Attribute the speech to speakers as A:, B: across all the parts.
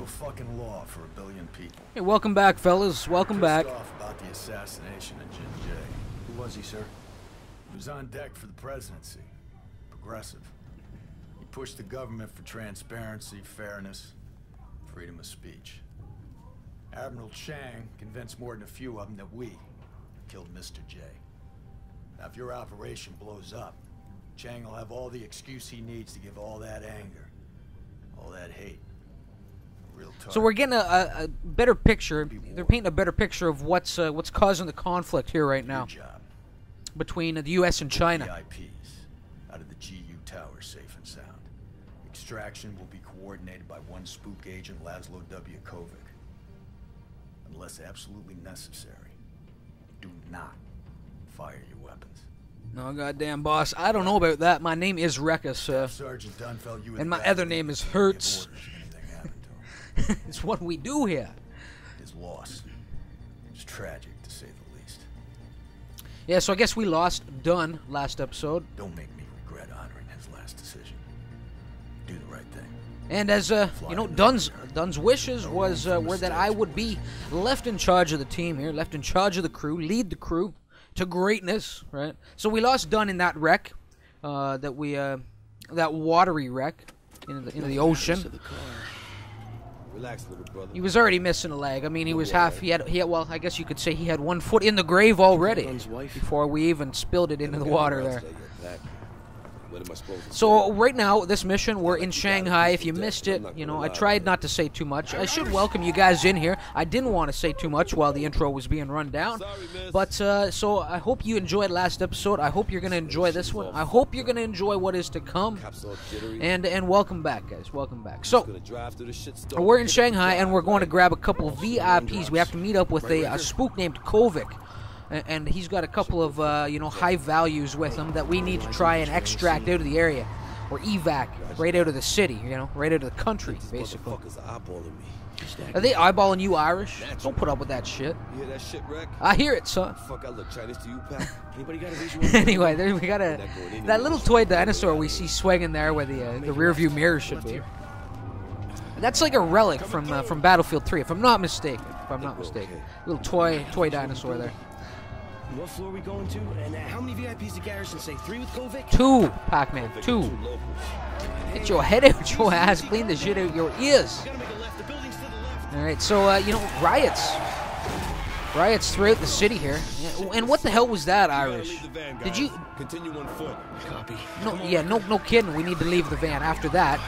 A: fucking law for a billion people.
B: Hey, welcome back, fellas. Welcome back.
A: About the assassination of Jin Jié. Who was he, sir? He was on deck for the presidency. Progressive. He pushed the government for transparency, fairness, freedom of speech. Admiral Chang convinced more than a few of them that we killed Mr. Jié. Now, if your operation blows up, Chang will have all the excuse he needs to give all that anger, all that hate.
B: So we're getting a, a, a better picture. They're painting a better picture of what's uh, what's causing the conflict here right now between the U.S. and China.
A: VIPs out of the GU tower, safe and sound. Extraction will be coordinated by one spook agent, Laszlo W. Kovic. Unless absolutely necessary, do not fire your weapons.
B: No, goddamn boss. I don't know about that. My name is Rekus, uh,
A: Sergeant Dunfeld, you
B: and my other name is Hertz. it's what we do here.
A: His loss is tragic, to say the least.
B: Yeah, so I guess we lost Dunn last episode.
A: Don't make me regret honoring his last decision. Do the right thing.
B: And as uh, you know, Dunn's Dunn's wishes was uh, were that I would be left in charge of the team here, left in charge of the crew, lead the crew to greatness, right? So we lost Dunn in that wreck, uh, that we uh, that watery wreck into the, into the ocean.
C: Relax, little brother.
B: He was already missing a leg. I mean, he oh, was half. He had. He had. Well, I guess you could say he had one foot in the grave already
C: wife?
B: before we even spilled it into the water there. So right now, this mission, we're in Shanghai. If you missed it, you know, I tried not to say too much. I should welcome you guys in here. I didn't want to say too much while the intro was being run down. But uh, so I hope you enjoyed last episode. I hope you're gonna enjoy this one. I hope you're gonna enjoy what is to come.
C: Cops all jittery.
B: And and welcome back, guys. Welcome back. So
C: gonna drive through the shit
B: we're in Shanghai and we're going to grab a couple VIPs. We have to meet up with a, a spook named Kovic. And he's got a couple of, uh, you know, high values with him that we need to try and extract out of the area. Or evac, right out of the city, you know, right out of the country, basically.
C: Are eyeballing me.
B: Are they eyeballing you, Irish? Don't put up with that shit.
C: You that shit, Rick?
B: I hear it, son.
C: Fuck, I look Chinese to you, pal. Anybody got a visual?
B: anyway, there we got a that little toy dinosaur we see swinging there where the uh, the rear view mirror should be. That's like a relic from uh, from Battlefield 3, if I'm not mistaken. If I'm not mistaken, little toy toy dinosaur there.
D: What floor are we going to? And uh, how many VIPs did Garrison say? Three with Kovic?
B: Two, Pac-Man, two. Get your head out your ass, clean the shit out of your ears.
D: Gotta make a left. The building's to the left.
B: All right, so uh, you know riots, riots throughout the city here. And what the hell was that, Irish? Did you?
C: Continue on foot.
D: Copy.
B: No, yeah, no, no kidding. We need to leave the van after that.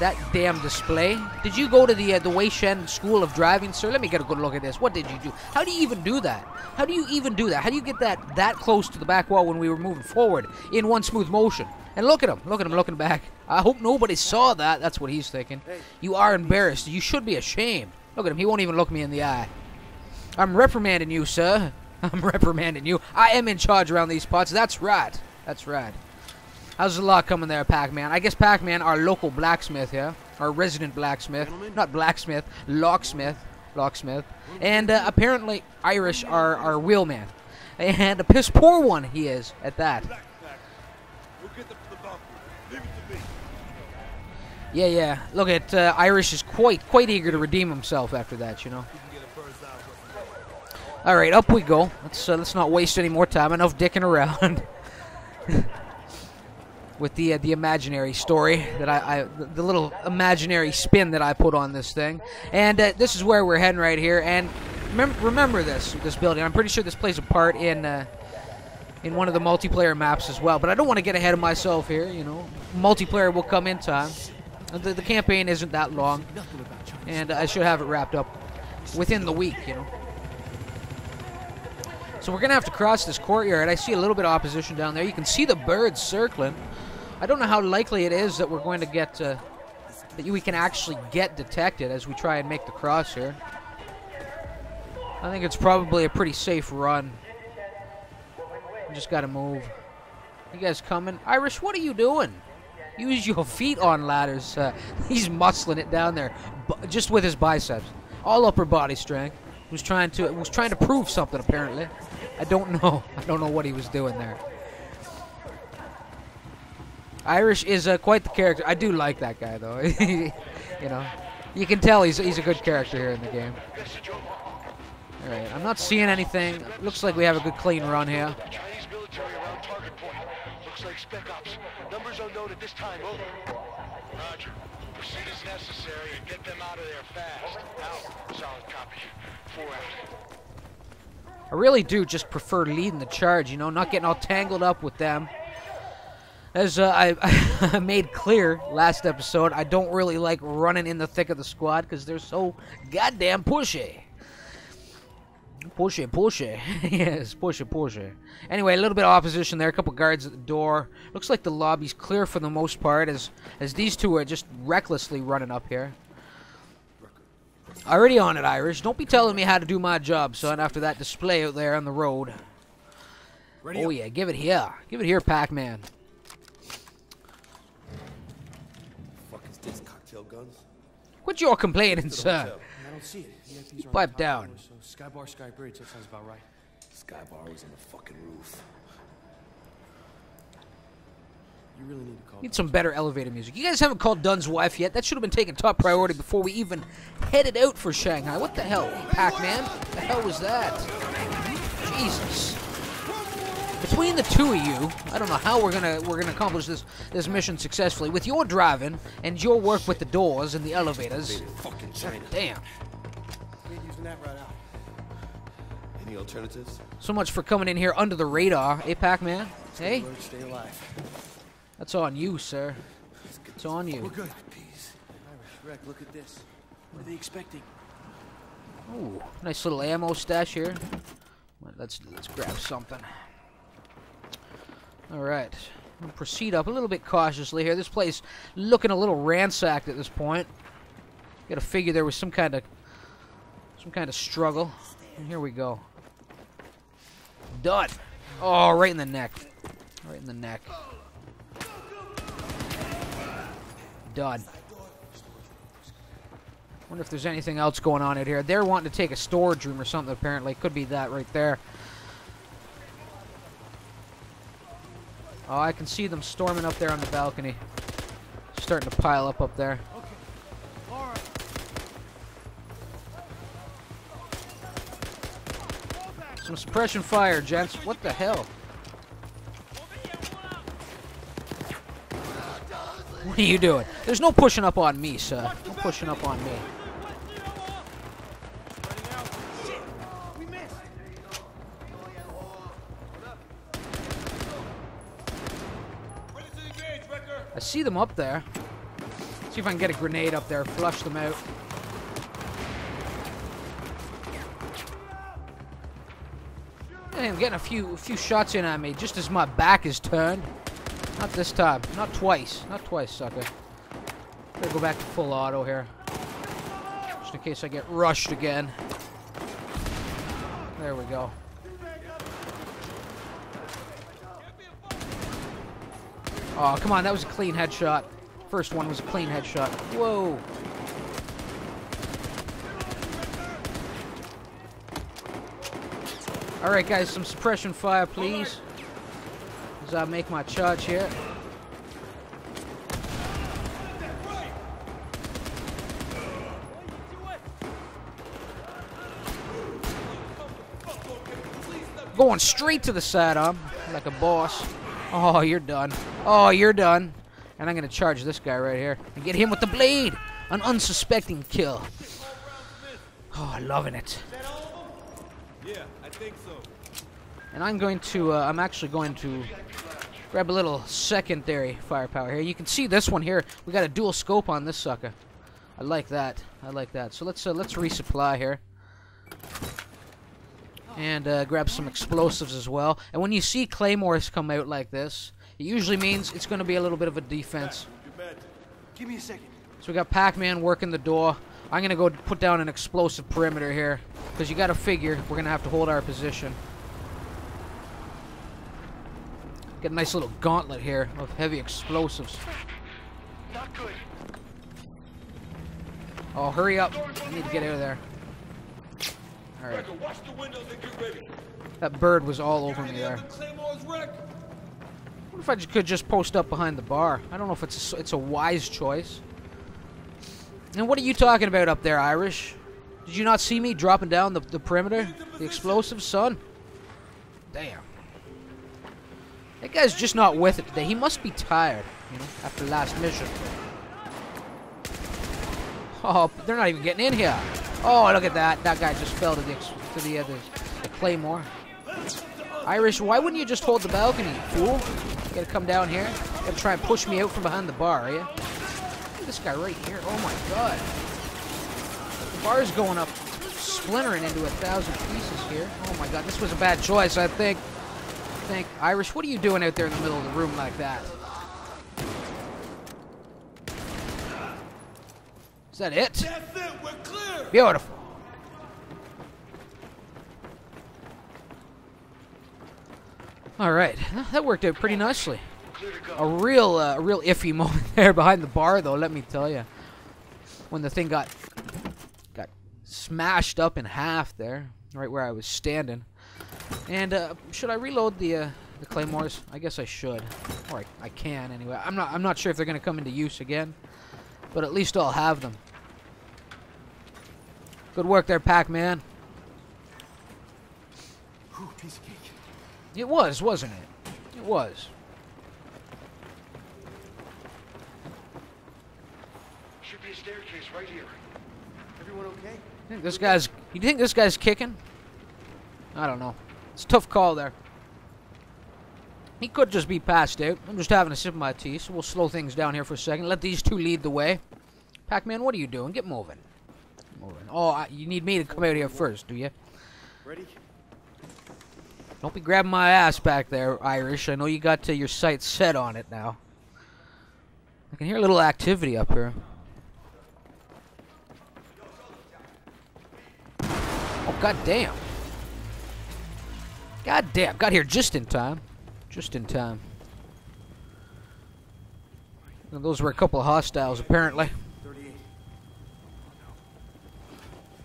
B: That damn display. Did you go to the uh, the Wei Shen School of Driving, sir? Let me get a good look at this. What did you do? How do you even do that? How do you even do that? How do you get that that close to the back wall when we were moving forward in one smooth motion? And look at him, look at him, looking back. I hope nobody saw that. That's what he's thinking. You are embarrassed. You should be ashamed. Look at him. He won't even look me in the eye. I'm reprimanding you, sir. I'm reprimanding you. I am in charge around these parts. That's right. That's right. How's the lot coming there, Pac-Man? I guess Pac-Man, our local blacksmith here, our resident blacksmith, not blacksmith, locksmith, locksmith, and uh, apparently Irish, our our wheelman, and a piss poor one he is at that. Yeah, yeah. Look at uh, Irish is quite quite eager to redeem himself after that, you know. All right, up we go. Let's uh, let's not waste any more time. Enough dicking around. with the uh, the imaginary story that I, I the, little imaginary spin that I put on this thing. And uh, this is where we're heading right here. And remember, remember this this building. I'm pretty sure this plays a part in uh, in one of the multiplayer maps as well. But I don't want to get ahead of myself here. You know, multiplayer will come in time. The, the campaign isn't that long, and I should have it wrapped up within the week. You know. So we're gonna have to cross this courtyard. I see a little bit of opposition down there. You can see the birds circling. I don't know how likely it is that we're going to get uh, that we can actually get detected as we try and make the cross here. I think it's probably a pretty safe run. We just gotta move. You guys coming? Irish, what are you doing? Use your feet on ladders. Uh, he's muscling it down there, just with his biceps, all upper body strength. Was trying to was trying to prove something apparently. I don't know. I don't know what he was doing there. Irish is uh, quite the character. I do like that guy though. you know, You can tell he's he's a good character here in the game. All right, I'm not seeing anything. Looks like we have a good clean run here.
E: Chinese military around target point. Looks like spec ops. Numbers unknown at this time. Roger. Proceed as necessary and get them out of there fast. Out. Solid copy. Four out.
B: I really do just prefer leading the charge, you know, not getting all tangled up with them. As uh, I, I made clear last episode, I don't really like running in the thick of the squad because they're so goddamn pushy. Pushy, pushy. yes, pushy, pushy. Anyway, a little bit of opposition there. A couple guards at the door. Looks like the lobby's clear for the most part as, as these two are just recklessly running up here. Already on it, Irish. Don't be telling me how to do my job, son, after that display out there on the road.
D: Ready
B: oh,
D: up.
B: yeah, give it here. Give it here, Pac-Man.
C: Fuck is this? Cocktail guns?
B: Quit your complaining, sir.
C: hotel.
D: I don't see it. VIPs
B: Pipe down.
D: floor, So Sky Bar, Sky Bridge. That sounds about right.
C: Sky bar was on the fucking roof.
D: You really need to call.
B: Need some better elevator music. You guys haven't called Dunn's wife yet. That should have been taken top priority before we even headed out for Shanghai. What the hell, Pac-Man? The hell was that? Jesus. Between the two of you, I don't know how we're gonna we're gonna accomplish this this mission successfully. With your driving and your work with the doors and the elevators.
C: Fucking China.
B: Damn.
D: We ain't using that right out.
C: Any alternatives?
B: So much for coming in here under the radar, eh, Pac-Man? Hey,
D: stay alive.
B: That's on you, sir. It's on you.
D: We're good. Peace. Irish, Rick, look at this. What are they expecting?
B: Ooh, nice little ammo stash here. Let's let's grab something. All right, we'll proceed up a little bit cautiously here. This place looking a little ransacked at this point. Got to figure there was some kind of some kind of struggle. And here we go. Done. Oh, right in the neck. Right in the neck. Done. Wonder if there's anything else going on out here. They're wanting to take a storage room or something, apparently. Could be that right there. Oh, I can see them storming up there on the balcony. Starting to pile up up there. Some suppression fire, gents. What the hell? What are you doing? There's no pushing up on me, sir. No pushing up on me. I see them up there. See if I can get a grenade up there, flush them out. I'm getting a few a few shots in at me just as my back is turned. Not this time. Not twice. Not twice, sucker. Gotta go back to full auto here. Just in case I get rushed again. There we go. Oh, come on. That was a clean headshot. First one was a clean headshot. Whoa. Alright, guys. Some suppression fire, please. As I make my charge here. Going straight to the sidearm, like a boss. Oh, you're done. Oh, you're done. And I'm gonna charge this guy right here and get him with the blade. An unsuspecting kill. Oh, loving it.
C: Yeah, I think so.
B: And I'm going to, uh, I'm actually going to grab a little secondary firepower here. You can see this one here. We got a dual scope on this sucker. I like that. I like that. So let's uh, let's resupply here. And uh, grab some explosives as well. And when you see claymores come out like this, it usually means it's going to be a little bit of a defense.
D: Give me a second.
B: So we got Pac-Man working the door. I'm going to go put down an explosive perimeter here. Because you got to figure we're going to have to hold our position. Get a nice little gauntlet here of heavy explosives.
E: Not good.
B: Oh, hurry up. I need to get out of there. Alright. That bird was all over me there. What if I could just post up behind the bar? I don't know if it's a, it's a wise choice. And what are you talking about up there, Irish? Did you not see me dropping down the, the perimeter? The explosives, son? Damn. That guy's just not with it today. He must be tired, you know, after last mission. Oh, they're not even getting in here. Oh, look at that. That guy just fell to the to the, uh, the, the claymore. Irish, why wouldn't you just hold the balcony, fool? You gotta come down here. You gotta try and push me out from behind the bar, are you? Look at this guy right here. Oh my god. The bar's going up, splintering into a thousand pieces here. Oh my god, this was a bad choice, I think. I think. Irish, what are you doing out there in the middle of the room like that? Is that it?
C: That's it. We're clear.
B: Beautiful. All right, that worked out pretty nicely.
E: Clear to go.
B: A real, uh, a real iffy moment there behind the bar, though. Let me tell you, when the thing got got smashed up in half there, right where I was standing. And uh, should I reload the uh, the claymores? I guess I should, or I, I can anyway. I'm not I'm not sure if they're gonna come into use again, but at least I'll have them. Good work there, Pac-Man.
D: Whew, piece of cake.
B: It was, wasn't it? It was.
E: Should be a staircase right here.
D: Everyone okay?
B: Think this guy's. You think this guy's kicking? I don't know. It's a tough call there. He could just be passed out. I'm just having a sip of my tea, so we'll slow things down here for a second. Let these two lead the way. Pac-Man, what are you doing? Get moving. Get moving. Oh, I, you need me to come out here first, do you?
D: Ready?
B: Don't be grabbing my ass back there, Irish. I know you got uh, your sights set on it now. I can hear a little activity up here. Oh, god damn. God damn. Got here just in time. Just in time. Those were a couple of hostiles, apparently.
D: 38.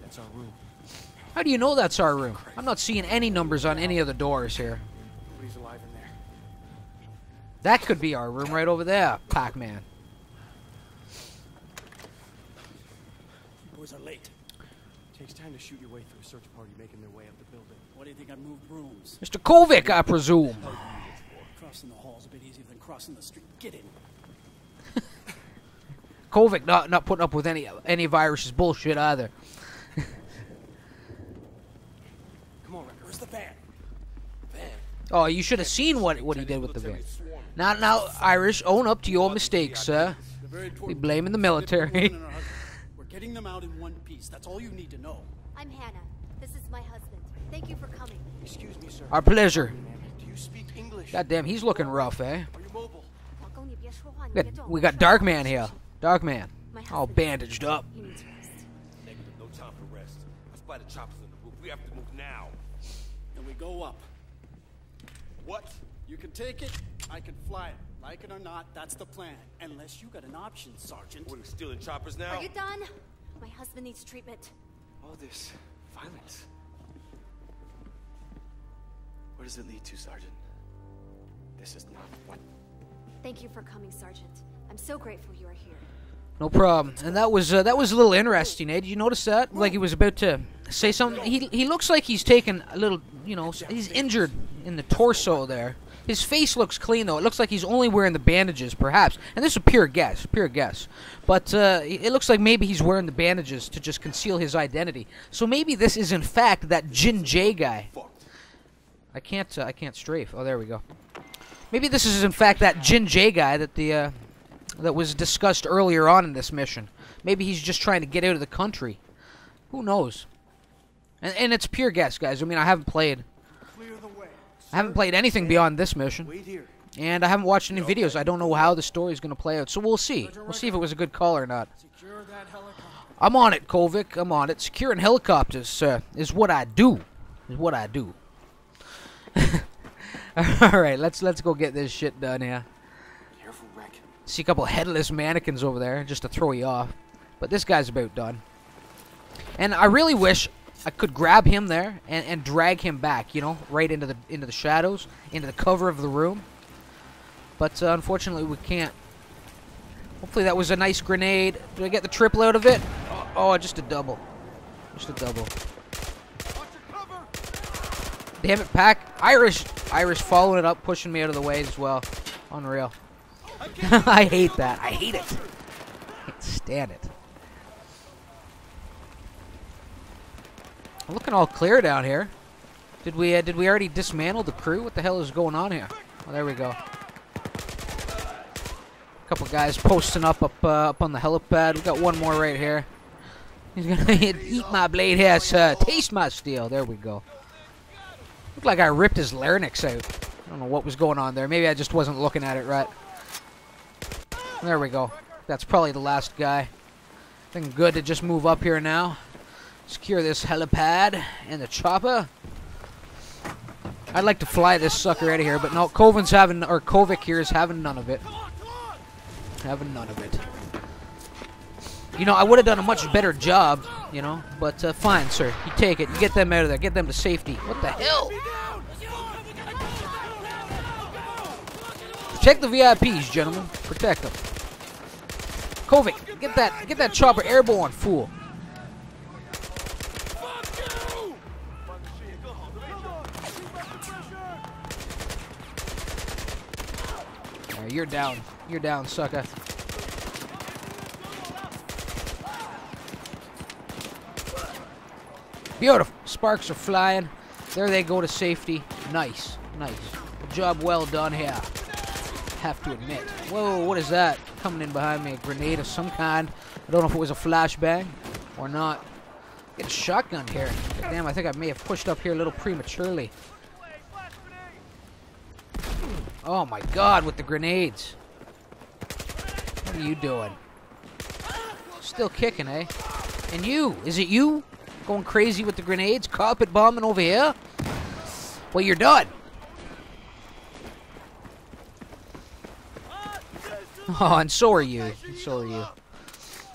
D: That's our room.
B: How do you know that's our room? I'm not seeing any numbers on any of the doors here. That could be our room right over there, Pac-Man.
F: You boys are late.
D: Takes time to shoot your way through a search party making their way up the building.
F: Why do you think I moved rooms?
B: Mr. Kovic, I presume.
F: Crossing the hall's a bit easier than crossing the street. Get in.
B: Kovic not not putting up with any any virus's bullshit either.
D: Come on, Recker.
F: Where's the van?
B: Oh, you should have seen what what he did with the van. Now, now, Irish, own up to your mistakes, sir.
F: They're very
B: Be blaming the military.
F: woman and her husband. We're getting them out in one piece. That's all you need to know.
G: I'm Hannah. This is my husband. Thank you for coming.
D: Excuse me, sir.
B: Our pleasure.
D: Do you speak English?
B: Goddamn, he's looking rough, eh? We got Dark Man here. Dark Man. All bandaged up.
C: Negative, no time for rest. I spy the choppers on the roof. We have to move now.
F: And we go up.
C: What?
F: You can take it, I can fly it. Like it or not, that's the plan. Unless you got an option, Sergeant.
C: We're stealing choppers now?
G: Are you done? My husband needs treatment.
H: All this violence. Where does it lead to, Sergeant? This is not what.
G: Thank you for coming, Sergeant. I'm so grateful you are here.
B: No problem. And that was uh, that was a little interesting, eh? Did you notice that? Like he was about to say something. He he looks like he's taken a little, you know, he's injured in the torso there. His face looks clean though. It looks like he's only wearing the bandages, perhaps. And this is a pure guess, pure guess. But uh, it looks like maybe he's wearing the bandages to just conceal his identity. So maybe this is in fact that Jin Jié guy. I can't uh, I can't strafe. Oh, there we go. Maybe this is in fact that Jin Jié guy that the uh, that was discussed earlier on in this mission. Maybe he's just trying to get out of the country. Who knows? And, and it's pure guess, guys. I mean, I haven't played.
D: Clear the way.
B: I haven't played anything beyond this mission, and I haven't watched any videos. I don't know how the story is going to play out. So we'll see. We'll see if it was a good call or not.
F: Secure that helicopter.
B: I'm on it, Kovic. I'm on it. Securing helicopters uh, is what I do. Is what I do. All right, let's let's go get this shit done here.
H: Careful.
B: See a couple headless mannequins over there just to throw you off. But this guy's about done. And I really wish I could grab him there and, and drag him back, you know, right into the into the shadows, into the cover of the room. But uh, unfortunately, we can't. Hopefully that was a nice grenade. Did I get the triple out of it? Oh, oh just a double. Just a double. Damn it, Pack. Irish. Irish following it up, pushing me out of the way as well. Unreal. I hate that. I hate it. I can't stand it. Looking all clear down here. Did we uh, did we already dismantle the crew? What the hell is going on here? Oh, there we go. A couple guys posting up up uh, up on the helipad. We got one more right here. He's gonna eat my blade here, sir. Taste my steel. There we go. Looked like I ripped his larynx out. I don't know what was going on there. Maybe I just wasn't looking at it right. There we go. That's probably the last guy. Think good to just move up here now. Secure this helipad and the chopper. I'd like to fly this sucker out of here, but no, Kovin's having, or Kovic here is having none of it. Having none of it. You know, I would have done a much better job, you know, but uh, fine, sir. You take it. You get them out of there. Get them to safety. What the hell? Protect the VIPs, gentlemen. Protect them. Kovic, get that, get that chopper airborne, fool. You're down. You're down, sucker. Beautiful. Sparks are flying. There they go to safety. Nice. Nice. Job well done here. Have to admit. Whoa, what is that? Coming in behind me. A grenade of some kind. I don't know if it was a flashbang or not. Get a shotgun here. Damn, I think I may have pushed up here a little prematurely. Oh my god, with the grenades. What are you doing? Still kicking, eh? And you? Is it you? Going crazy with the grenades? Carpet bombing over here? Well, you're done. Oh, and so are you. And so are you.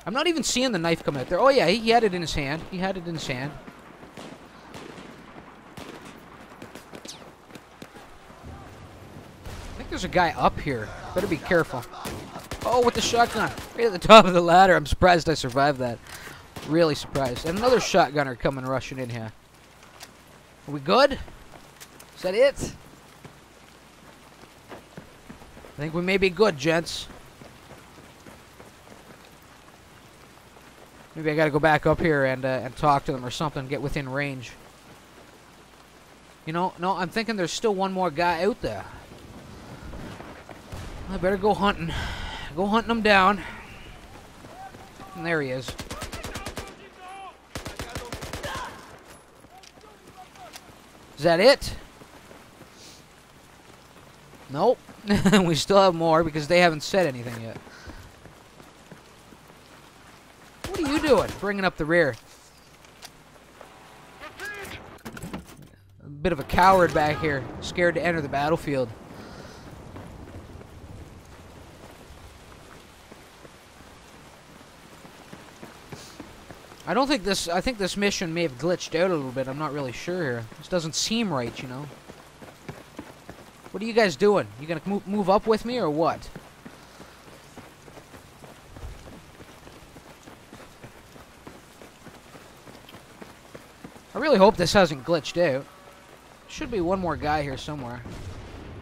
B: I'm not even seeing the knife come out there. Oh, yeah, he had it in his hand. He had it in his hand. There's a guy up here. Better be careful. Oh, with the shotgun. Right at the top of the ladder. I'm surprised I survived that. Really surprised. And another shotgunner coming rushing in here. Are we good? Is that it? I think we may be good, gents. Maybe I gotta go back up here and, uh, and talk to them or something, get within range. You know, no, I'm thinking there's still one more guy out there. I better go hunting. Go hunting him down. And there he is. Is that it? Nope. we still have more because they haven't said anything yet. What are you doing? Bringing up the rear. A bit of a coward back here. Scared to enter the battlefield. I don't think this, I think this mission may have glitched out a little bit. I'm not really sure here. This doesn't seem right, you know. What are you guys doing? You gonna move, move up with me or what? I really hope this hasn't glitched out. Should be one more guy here somewhere.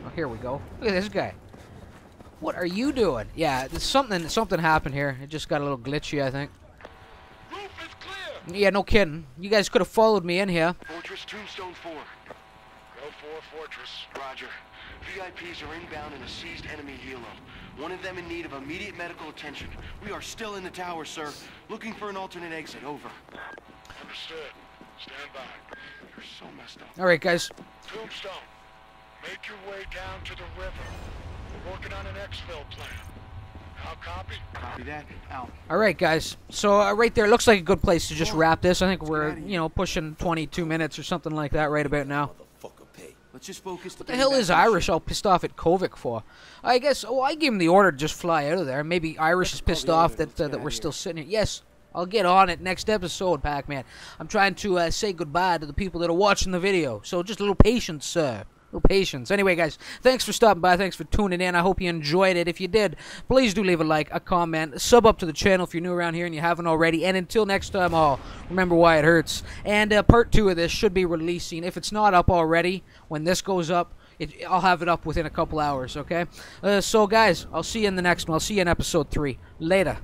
B: Oh, here we go. Look at this guy. What are you doing? Yeah, something something happened here. It just got a little glitchy, I think. Yeah, no kidding. You guys could have followed me in here.
E: Fortress Tombstone 4. Go for Fortress. Roger. VIPs are inbound in a seized enemy helo. One of them in need of immediate medical attention. We are still in the tower, sir. Looking for an alternate exit. Over. Understood. Stand by. You're so messed up.
B: All right, guys.
E: Tombstone, make your way down to the river. We're working on an exfil plan.
B: All right, guys. So uh, right there looks like a good place to just wrap this. I think we're you know pushing 22 minutes or something like that right about now.
D: Let's just focus.
B: What the hell is Irish all pissed off at Kovic for? I guess. Oh, I gave him the order to just fly out of there. Maybe Irish is pissed off that uh, that we're still sitting here. Yes, I'll get on it next episode, Pac-Man. I'm trying to uh, say goodbye to the people that are watching the video. So just a little patience, sir. Patience. Anyway, guys, thanks for stopping by. Thanks for tuning in. I hope you enjoyed it. If you did, please do leave a like, a comment, sub up to the channel if you're new around here and you haven't already. And until next time, all remember why it hurts. And uh, part two of this should be releasing. If it's not up already, when this goes up, it, I'll have it up within a couple hours. Okay. Uh, so, guys, I'll see you in the next one. I'll see you in episode three. Later.